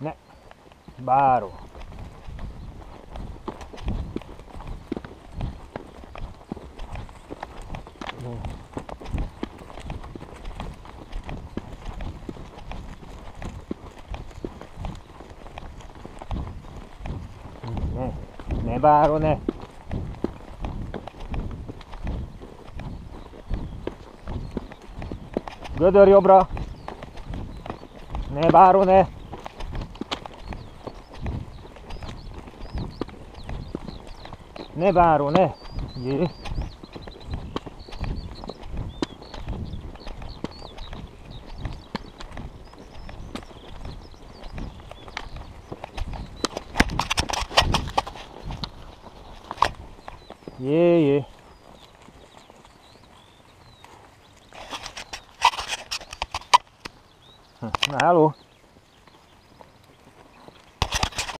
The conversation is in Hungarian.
Ne. Báró. Ne, ne báró, ne. Gödör jobbra. Ne báró, ne. Ne báró, ne. Jé. Jé, jé. Na, halló.